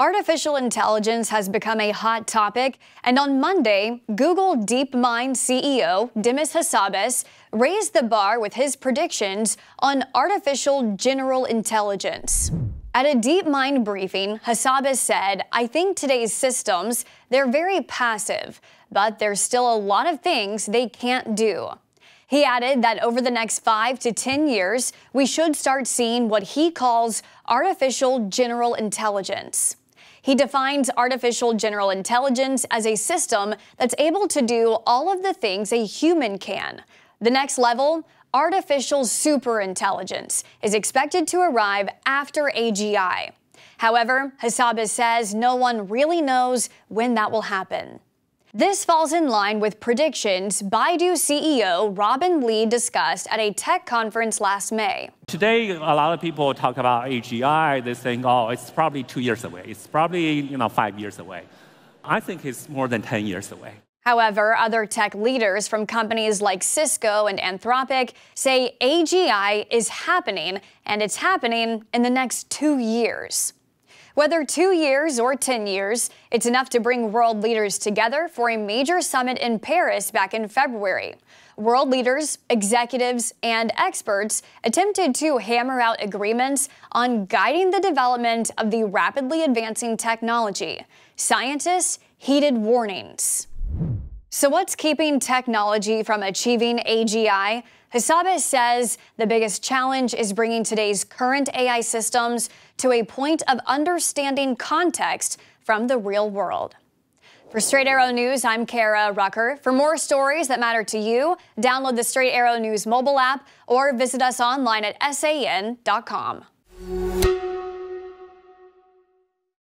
Artificial intelligence has become a hot topic, and on Monday, Google DeepMind CEO Demis Hassabis raised the bar with his predictions on artificial general intelligence. At a DeepMind briefing, Hassabis said, I think today's systems, they're very passive, but there's still a lot of things they can't do. He added that over the next five to 10 years, we should start seeing what he calls artificial general intelligence. He defines artificial general intelligence as a system that's able to do all of the things a human can. The next level, artificial superintelligence, is expected to arrive after AGI. However, Hassabis says no one really knows when that will happen. This falls in line with predictions Baidu CEO Robin Li discussed at a tech conference last May. Today, a lot of people talk about AGI. They think, oh, it's probably two years away. It's probably you know five years away. I think it's more than 10 years away. However, other tech leaders from companies like Cisco and Anthropic say AGI is happening, and it's happening in the next two years. Whether two years or 10 years, it's enough to bring world leaders together for a major summit in Paris back in February. World leaders, executives, and experts attempted to hammer out agreements on guiding the development of the rapidly advancing technology. Scientists heeded warnings. So, what's keeping technology from achieving AGI? Hassabis says the biggest challenge is bringing today's current AI systems to a point of understanding context from the real world. For Straight Arrow News, I'm Kara Rucker. For more stories that matter to you, download the Straight Arrow News mobile app or visit us online at san.com.